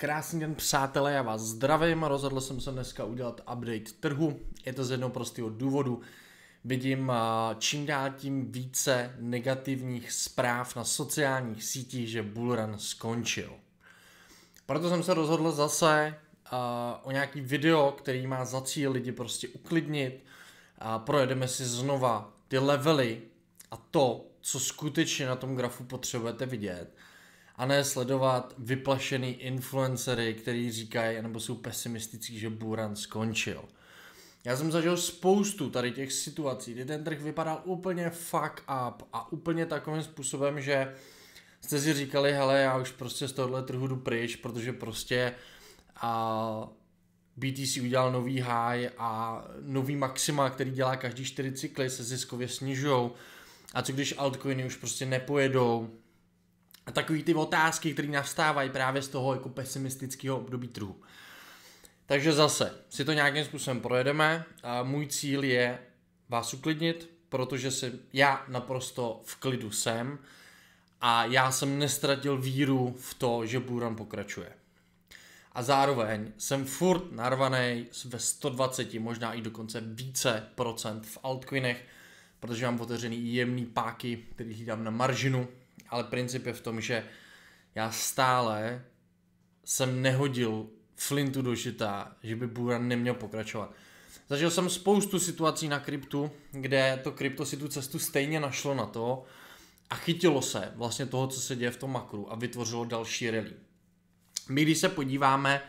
Krásný den přátelé, já vás zdravím, rozhodl jsem se dneska udělat update trhu, je to z jednoho prostého důvodu, vidím čím dál tím více negativních zpráv na sociálních sítích, že bullrun skončil. Proto jsem se rozhodl zase uh, o nějaký video, který má za cíl lidi prostě uklidnit a projedeme si znova ty levely a to, co skutečně na tom grafu potřebujete vidět a ne sledovat vyplašený influencery, který říkají nebo jsou pesimistický, že Buran skončil. Já jsem zažil spoustu tady těch situací, kdy ten trh vypadal úplně fuck up a úplně takovým způsobem, že jste si říkali, hele, já už prostě z tohohle trhu jdu pryč, protože prostě a BTC udělal nový high a nový maxima, který dělá každý 4 cykly, se ziskově snižujou. A co když altcoiny už prostě nepojedou? A takový ty otázky, které navstávají právě z toho jako pesimistického období trhu. Takže zase si to nějakým způsobem projedeme. A můj cíl je vás uklidnit, protože si já naprosto v klidu jsem a já jsem nestratil víru v to, že Buran pokračuje. A zároveň jsem furt narvaný ve 120, možná i dokonce více procent v altcoinech, protože mám otevřený jemný páky, který dám na maržinu, ale princip je v tom, že já stále jsem nehodil flintu do žita, že by Buran neměl pokračovat. Zažil jsem spoustu situací na kryptu, kde to krypto si tu cestu stejně našlo na to a chytilo se vlastně toho, co se děje v tom makru a vytvořilo další rally. My když se podíváme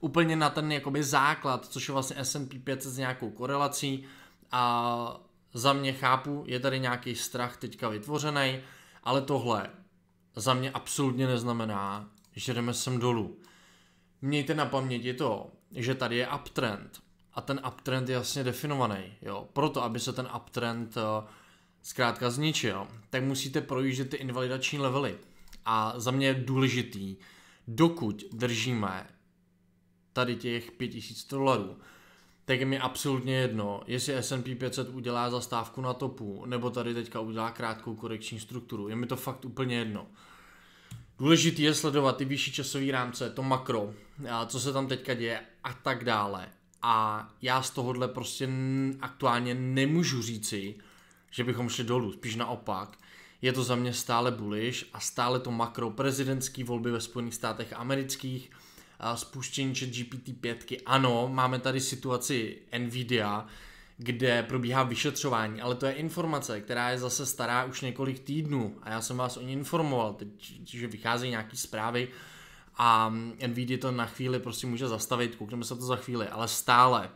úplně na ten jakoby základ, což je vlastně S&P 500 s nějakou korelací a za mě chápu, je tady nějaký strach teďka vytvořený, ale tohle za mě absolutně neznamená, že jdeme sem dolů. Mějte na paměti to, že tady je uptrend a ten uptrend je jasně definovaný. Jo? Proto, aby se ten uptrend uh, zkrátka zničil, tak musíte projíždět ty invalidační levely. A za mě je důležitý, dokud držíme tady těch 5000 dolarů, tak je mi absolutně jedno, jestli S&P 500 udělá zastávku na topu, nebo tady teďka udělá krátkou korekční strukturu. Je mi to fakt úplně jedno. Důležitý je sledovat ty vyšší časové rámce, to makro, co se tam teďka děje a tak dále. A já z tohohle prostě aktuálně nemůžu říci, že bychom šli dolů, spíš naopak. Je to za mě stále bullish a stále to makro prezidentský volby ve Spojených státech amerických, spuštění chat GPT 5. Ano, máme tady situaci Nvidia, kde probíhá vyšetřování, ale to je informace, která je zase stará už několik týdnů a já jsem vás o ní informoval, teď, že vycházejí nějaké zprávy a Nvidia to na chvíli prostě může zastavit, koukneme se to za chvíli, ale stále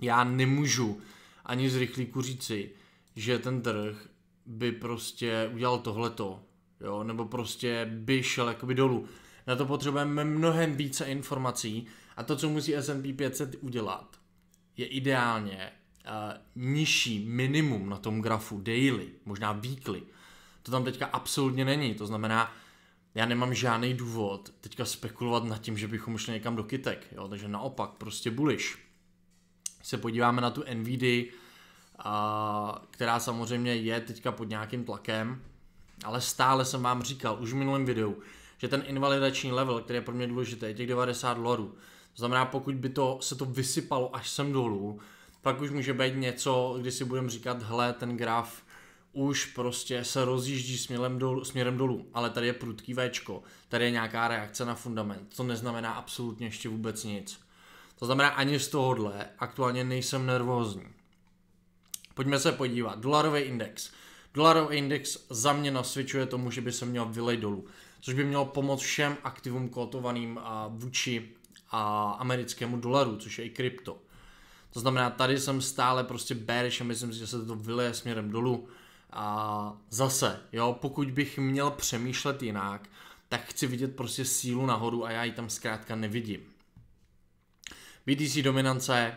já nemůžu ani z rychlíku říci, že ten trh by prostě udělal tohleto, jo, nebo prostě by šel jakoby dolů. Na to potřebujeme mnohem více informací a to, co musí S&P 500 udělat, je ideálně uh, nižší minimum na tom grafu daily, možná weekly. To tam teďka absolutně není, to znamená, já nemám žádný důvod teďka spekulovat nad tím, že bychom šli někam do kytek, jo? takže naopak, prostě bullish. Se podíváme na tu NVD, a, která samozřejmě je teďka pod nějakým tlakem, ale stále jsem vám říkal už v minulém videu, že ten invalidační level, který je pro mě důležitý, je těch 90 dolarů. To znamená, pokud by to, se to vysypalo až sem dolů, pak už může být něco, kdy si budeme říkat, hle, ten graf už prostě se rozjíždí směrem dolů, směrem dolů, ale tady je prudký Včko, tady je nějaká reakce na fundament, to neznamená absolutně ještě vůbec nic. To znamená, ani z tohohle aktuálně nejsem nervózní. Pojďme se podívat. Dolarový index. Dolarový index za mě nasvědčuje tomu, že by se měl vylej dolů, což by mělo pomoct všem aktivům kotovaným vůči a americkému dolaru, což je i krypto. To znamená, tady jsem stále prostě bearish a myslím si, že se to vyleje směrem dolů. A zase, jo, pokud bych měl přemýšlet jinak, tak chci vidět prostě sílu nahoru a já ji tam zkrátka nevidím. BTC dominance,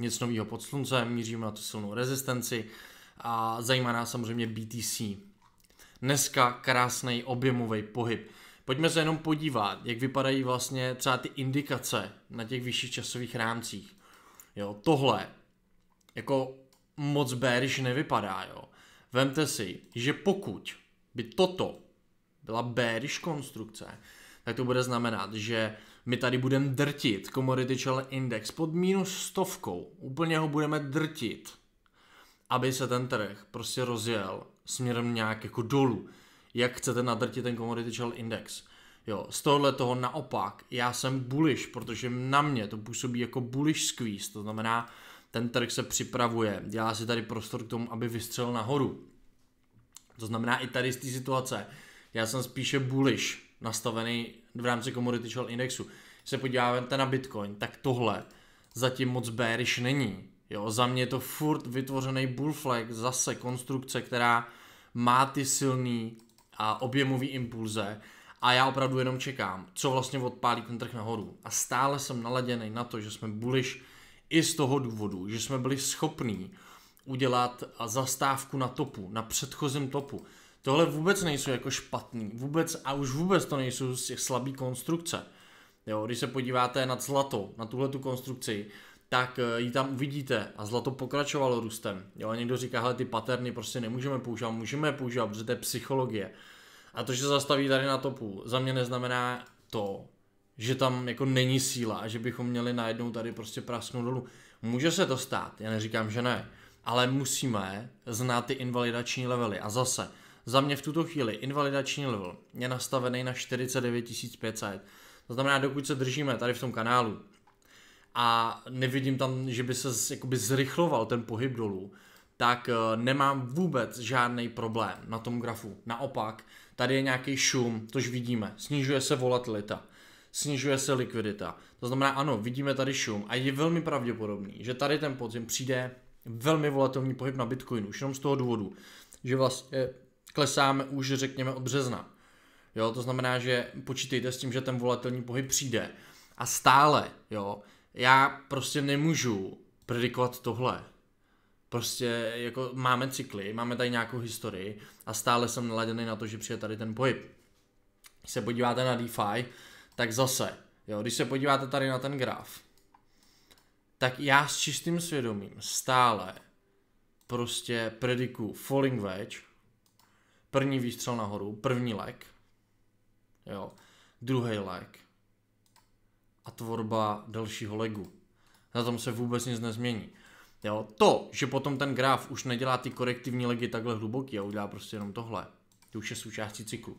nic nového pod sluncem, míříme na tu silnou rezistenci a zajímá nás samozřejmě BTC. Dneska krásný objemový pohyb. Pojďme se jenom podívat, jak vypadají vlastně třeba ty indikace na těch vyšších časových rámcích. Jo, tohle jako moc bearish nevypadá, jo. Vemte si, že pokud by toto byla bearish konstrukce, tak to bude znamenat, že my tady budeme drtit Commodity Channel Index pod minus stovkou. Úplně ho budeme drtit, aby se ten trh prostě rozjel směrem nějak jako dolů. Jak chcete nadrtit ten Commodity Channel Index. Jo, z tohohle toho naopak, já jsem bullish, protože na mě to působí jako bullish squeeze, to znamená, ten trh se připravuje, dělá si tady prostor k tomu, aby vystřelil nahoru. To znamená i tady z té situace, já jsem spíše bullish nastavený v rámci Commodity Shell Indexu. Když se podíváte na Bitcoin, tak tohle zatím moc bearish není. Jo, za mě je to furt vytvořený bull flag, zase konstrukce, která má ty silný a objemový impulze a já opravdu jenom čekám, co vlastně odpálí ten trh nahoru. A stále jsem naladěný na to, že jsme bullish i z toho důvodu, že jsme byli schopní udělat zastávku na topu, na předchozím topu. Tohle vůbec nejsou jako špatný, vůbec a už vůbec to nejsou slabý konstrukce. Jo, když se podíváte na zlato, na tuhle tu konstrukci, tak eh, ji tam uvidíte a zlato pokračovalo růstem. Jo, a někdo říká, hele, ty paterny prostě nemůžeme používat, můžeme je používat, protože to je psychologie. A to, že zastaví tady na topu, za mě neznamená to, že tam jako není síla a že bychom měli najednou tady prostě prasknout dolů. Může se to stát, já neříkám, že ne, ale musíme znát ty invalidační levely. A zase, za mě v tuto chvíli invalidační level je nastavený na 49 500. To znamená, dokud se držíme tady v tom kanálu a nevidím tam, že by se jakoby zrychloval ten pohyb dolů, tak eh, nemám vůbec žádný problém na tom grafu. Naopak, tady je nějaký šum, tož vidíme, snižuje se volatilita, snižuje se likvidita. To znamená, ano, vidíme tady šum a je velmi pravděpodobný, že tady ten podzim přijde velmi volatilní pohyb na Bitcoinu, už jenom z toho důvodu, že vlastně klesáme už řekněme od března. Jo, to znamená, že počítejte s tím, že ten volatilní pohyb přijde. A stále, jo, já prostě nemůžu predikovat tohle. Prostě jako máme cykly, máme tady nějakou historii a stále jsem naladěný na to, že přijde tady ten pohyb. Když se podíváte na DeFi, tak zase, jo, když se podíváte tady na ten graf, tak já s čistým svědomím stále prostě prediku falling wedge, první výstřel nahoru, první lek, jo, druhý lek a tvorba dalšího legu. Na tom se vůbec nic nezmění. Jo, to, že potom ten graf už nedělá ty korektivní legy takhle hluboký a udělá prostě jenom tohle, to už je součástí cyklu.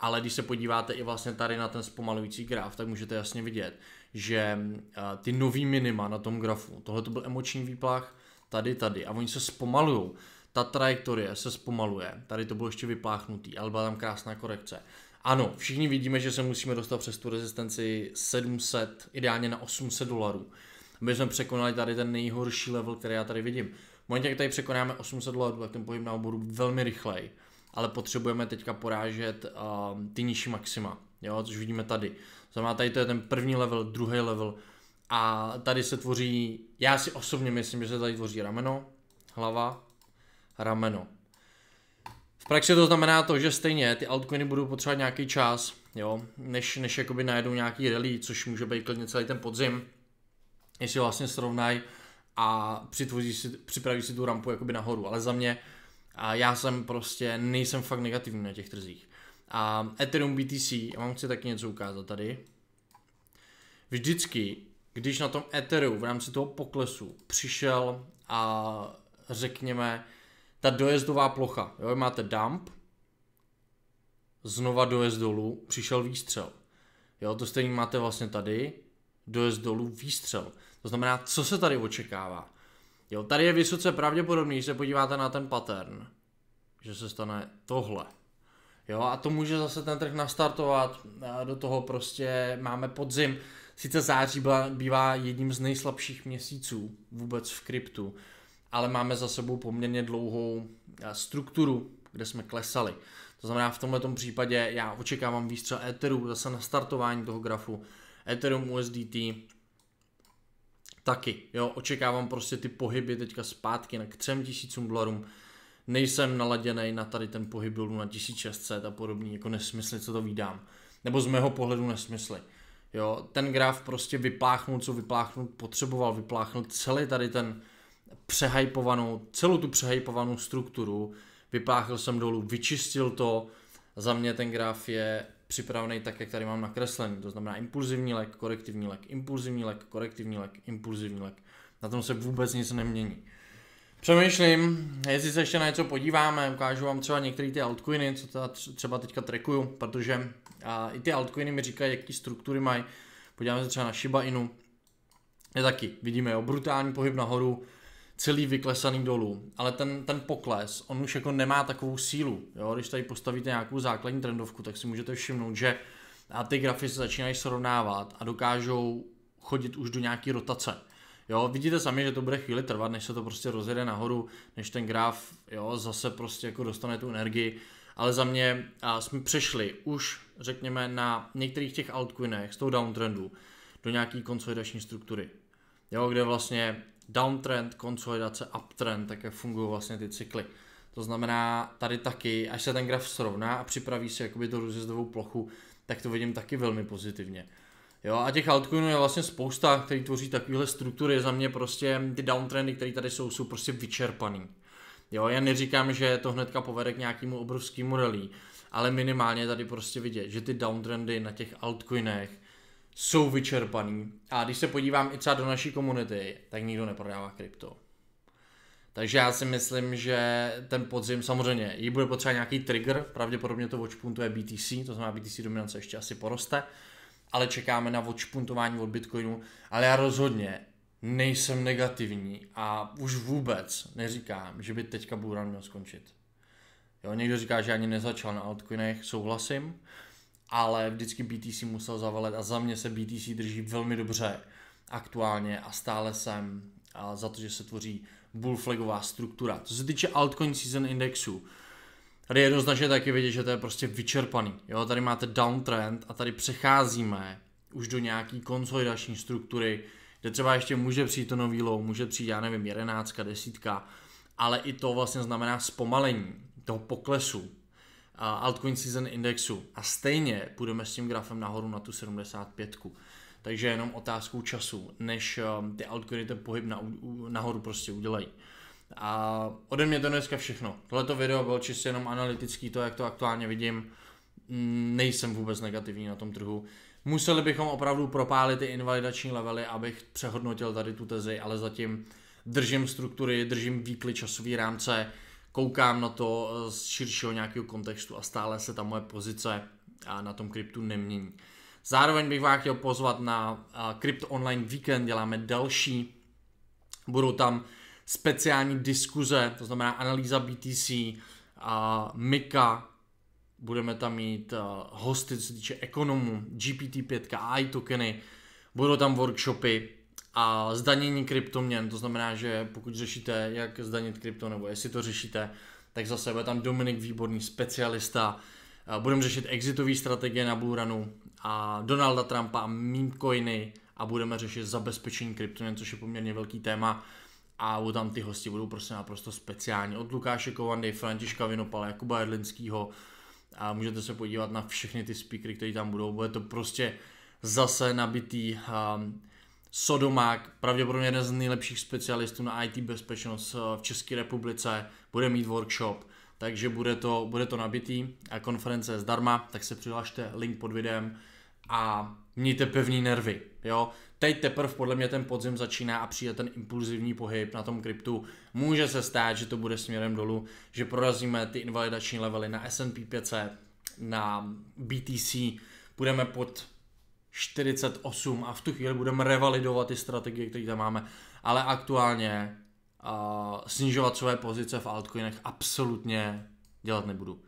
Ale když se podíváte i vlastně tady na ten zpomalující graf, tak můžete jasně vidět, že ty nový minima na tom grafu, tohle to byl emoční výplach, tady, tady, a oni se zpomalují. Ta trajektorie se zpomaluje, tady to bylo ještě vypláchnutý, ale byla tam krásná korekce. Ano, všichni vidíme, že se musíme dostat přes tu rezistenci 700, ideálně na 800 dolarů. My jsme překonali tady ten nejhorší level, který já tady vidím. V momentě, jak tady překonáme 800 dolarů, tak ten pohyb na oboru velmi rychlej, ale potřebujeme teďka porážet uh, ty nižší maxima, jo, což vidíme tady. Znamená, tady to je ten první level, druhý level a tady se tvoří, já si osobně myslím, že se tady tvoří rameno, hlava, rameno. V praxi to znamená to, že stejně ty altcoiny budou potřebovat nějaký čas, jo, než, než jakoby najedou nějaký rally, což může být klidně celý ten podzim, jestli vlastně srovnají a si, připraví si tu rampu jakoby nahoru, ale za mě a já jsem prostě, nejsem fakt negativní na těch trzích. A Ethereum BTC, já vám chci taky něco ukázat tady. Vždycky, když na tom Ethereum v rámci toho poklesu přišel a řekněme ta dojezdová plocha, jo, máte dump, znova dojezd dolů, přišel výstřel. Jo, to stejný máte vlastně tady, dojezd dolů, výstřel. To znamená, co se tady očekává? Jo, tady je vysoce pravděpodobný, když se podíváte na ten pattern, že se stane tohle. Jo, a to může zase ten trh nastartovat, do toho prostě máme podzim. Sice září bývá jedním z nejslabších měsíců vůbec v kryptu, ale máme za sebou poměrně dlouhou strukturu, kde jsme klesali. To znamená, v tomto případě já očekávám výstřel Etheru, zase na startování toho grafu, Ethereum USDT, taky, jo, očekávám prostě ty pohyby teďka zpátky na k 3000 dolarům, nejsem naladěný na tady ten pohyb dolů na 1600 a podobný jako nesmysly, co to vydám. Nebo z mého pohledu nesmysly. Jo, ten graf prostě vypláchnul, co vypláchnout potřeboval, vypláchnul celý tady ten přehypovanou, celou tu přehypovanou strukturu, vypláchl jsem dolů, vyčistil to, za mě ten graf je připravený tak, jak tady mám nakreslený. To znamená impulzivní lek, korektivní lek, impulzivní lek, korektivní lek, impulzivní lek. Na tom se vůbec nic nemění. Přemýšlím, jestli se ještě na něco podíváme, ukážu vám třeba některé ty altcoiny, co ta třeba teďka trekuju, protože a, i ty altcoiny mi říkají, jaký struktury mají. Podíváme se třeba na Shiba Inu. Je taky, vidíme jo, brutální pohyb nahoru, celý vyklesaný dolů, ale ten, ten pokles, on už jako nemá takovou sílu, jo? když tady postavíte nějakou základní trendovku, tak si můžete všimnout, že a ty grafy se začínají srovnávat a dokážou chodit už do nějaké rotace. Jo, vidíte sami, že to bude chvíli trvat, než se to prostě rozjede nahoru, než ten graf jo, zase prostě jako dostane tu energii, ale za mě a jsme přešli už, řekněme, na některých těch altcoinech z toho downtrendu do nějaký konsolidační struktury. Jo, kde vlastně downtrend, konsolidace, uptrend, tak jak fungují vlastně ty cykly. To znamená, tady taky, až se ten graf srovná a připraví se jakoby tu rozjezdovou plochu, tak to vidím taky velmi pozitivně. Jo, a těch altcoinů je vlastně spousta, který tvoří takovéhle struktury. Za mě prostě ty downtrendy, které tady jsou, jsou prostě vyčerpaný. Jo, já neříkám, že to hnedka povede k nějakému obrovskému rally, ale minimálně tady prostě vidět, že ty downtrendy na těch altcoinech jsou vyčerpaný. A když se podívám i třeba do naší komunity, tak nikdo neprodává krypto. Takže já si myslím, že ten podzim samozřejmě, jí bude potřeba nějaký trigger, pravděpodobně to watchpuntuje BTC, to znamená BTC dominance ještě asi poroste, ale čekáme na watchpuntování od Bitcoinu, ale já rozhodně nejsem negativní a už vůbec neříkám, že by teďka Buran měl skončit. Jo, někdo říká, že ani nezačal na altcoinech, souhlasím, ale vždycky BTC musel zavalet a za mě se BTC drží velmi dobře aktuálně a stále jsem za to, že se tvoří bullflagová struktura. Co se týče altcoin season indexu, tady je jednoznačně taky vidět, že to je prostě vyčerpaný. Jo, tady máte downtrend a tady přecházíme už do nějaký konsolidační struktury, kde třeba ještě může přijít to nový low, může přijít, já nevím, jedenáctka, desítka, ale i to vlastně znamená zpomalení toho poklesu altcoin season indexu a stejně půjdeme s tím grafem nahoru na tu 75. Takže jenom otázkou času, než um, ty altcoiny ten pohyb na, nahoru prostě udělají. A ode mě to dneska všechno. Tohleto video bylo čistě jenom analytický, to jak to aktuálně vidím, mm, nejsem vůbec negativní na tom trhu. Museli bychom opravdu propálit ty invalidační levely, abych přehodnotil tady tu tezi, ale zatím držím struktury, držím výkly časový rámce, koukám na to eh, z širšího nějakého kontextu a stále se ta moje pozice na tom kryptu nemění. Zároveň bych vás chtěl pozvat na Crypto Online Weekend, děláme další, budou tam speciální diskuze, to znamená analýza BTC, a Mika, budeme tam mít hosty, co se týče ekonomů, GPT-5, AI tokeny, budou tam workshopy, a zdanění kryptoměn, to znamená, že pokud řešíte, jak zdanit krypto, nebo jestli to řešíte, tak zase bude tam Dominik Výborný, specialista, budeme řešit exitové strategie na Runu a Donalda Trumpa a a budeme řešit zabezpečení kryptoměn, což je poměrně velký téma a tam ty hosti budou prostě naprosto speciální. Od Lukáše Kovandy, Františka Vinopala, Jakuba Jedlinského a můžete se podívat na všechny ty speakery, které tam budou. Bude to prostě zase nabitý um, Sodomák, pravděpodobně jeden z nejlepších specialistů na IT bezpečnost eh, v České republice, bude mít workshop, takže bude to, bude to nabitý a konference je zdarma, tak se přihlašte, link pod videem a mějte pevný nervy, jo. Teď teprve podle mě ten podzim začíná a přijde ten impulzivní pohyb na tom kryptu. Může se stát, že to bude směrem dolů, že prorazíme ty invalidační levely na S&P 500, na BTC, budeme pod 48 a v tu chvíli budeme revalidovat ty strategie, které tam máme, ale aktuálně uh, snižovat své pozice v altcoinech absolutně dělat nebudu.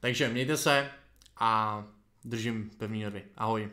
Takže mějte se a držím pevný nervy. Ahoj.